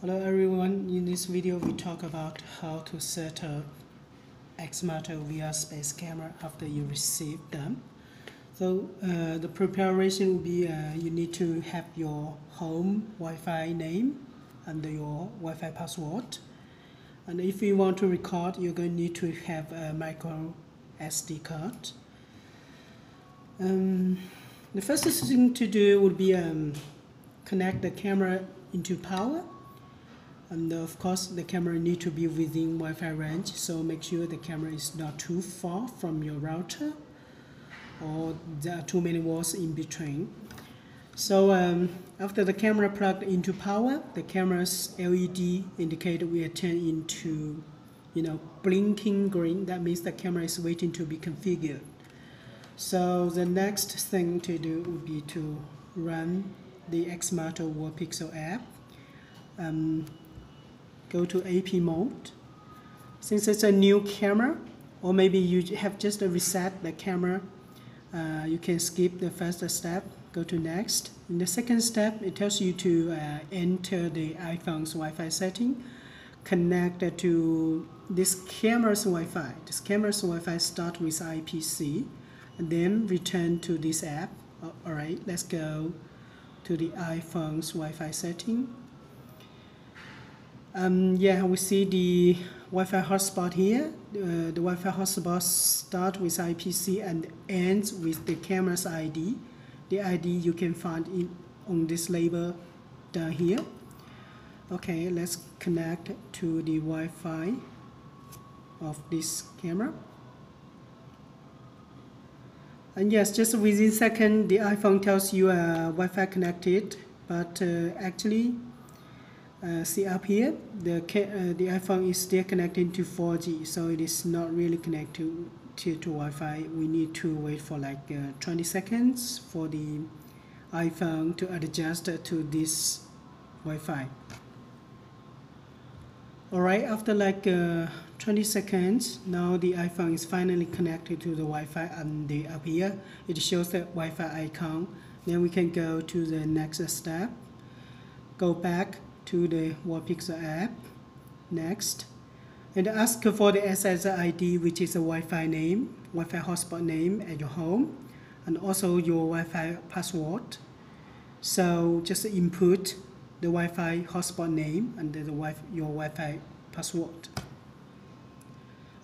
Hello everyone, in this video we talk about how to set up xmartO VR space camera after you receive them. So uh, the preparation will be uh, you need to have your home Wi-Fi name and your Wi-Fi password. And if you want to record, you're going to need to have a micro SD card. Um, the first thing to do would be um, connect the camera into power and of course the camera need to be within Wi-Fi range so make sure the camera is not too far from your router or there are too many walls in between. So um, after the camera plugged into power the camera's LED indicator will turn into you know blinking green. That means the camera is waiting to be configured. So the next thing to do would be to run the xmartO Pixel app. Um, go to AP mode. Since it's a new camera, or maybe you have just reset the camera, uh, you can skip the first step, go to next. In the second step, it tells you to uh, enter the iPhone's Wi-Fi setting, connect to this camera's Wi-Fi. This camera's Wi-Fi start with IPC, and then return to this app. All right, let's go to the iPhone's Wi-Fi setting. Um, yeah, we see the Wi-Fi hotspot here. Uh, the Wi-Fi hotspot starts with IPC and ends with the camera's ID. The ID you can find in, on this label down here. Okay, let's connect to the Wi-Fi of this camera. And yes, just within second, the iPhone tells you uh, Wi-Fi connected, but uh, actually uh, see up here the uh, the iPhone is still connected to 4G so it is not really connected to, to, to Wi-Fi. We need to wait for like uh, 20 seconds for the iPhone to adjust to this Wi-Fi. Alright after like uh, 20 seconds now the iPhone is finally connected to the Wi-Fi and the up here it shows the Wi-Fi icon. Then we can go to the next step. Go back to the Wallpixel app. Next. And ask for the SSID, which is a Wi-Fi name, Wi-Fi hotspot name at your home, and also your Wi-Fi password. So just input the Wi-Fi hotspot name and the wi your Wi-Fi password.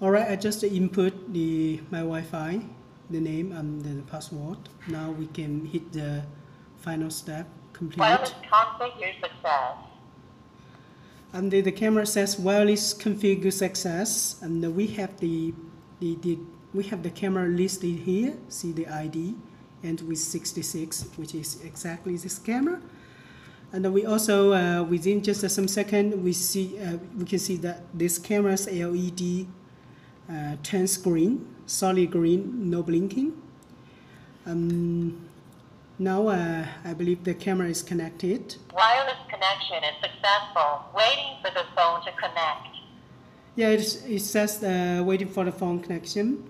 Alright, I just input the my Wi-Fi, the name and the password. Now we can hit the final step, complete. Wireless configure success and the, the camera says wireless configure success. And we have the, the, the we have the camera listed here see the ID and with 66 which is exactly this camera. And we also uh, within just some second we see uh, we can see that this camera's LED uh, turns green solid green no blinking. Um, now uh, I believe the camera is connected. Wireless connection is successful. Waiting for the phone to connect. Yeah, it, it says uh, waiting for the phone connection.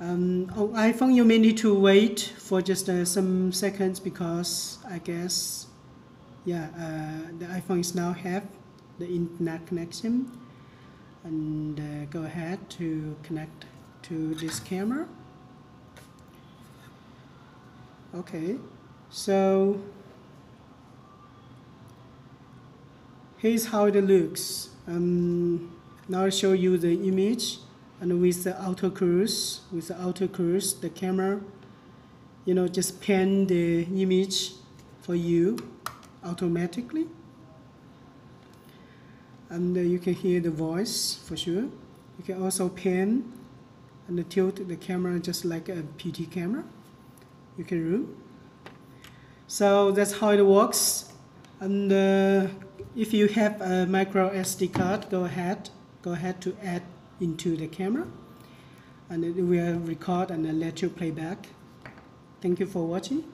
Um, on iPhone, you may need to wait for just uh, some seconds because I guess, yeah, uh, the iPhone is now have the internet connection. And uh, go ahead to connect to this camera. Okay, so here's how it looks. Um, now I'll show you the image and with the auto cruise, with the auto cruise, the camera, you know, just pan the image for you automatically. And uh, you can hear the voice for sure. You can also pan and tilt the camera just like a PT camera you can room. So that's how it works. And uh, if you have a micro SD card, go ahead, go ahead to add into the camera, and it will record and let you play back. Thank you for watching.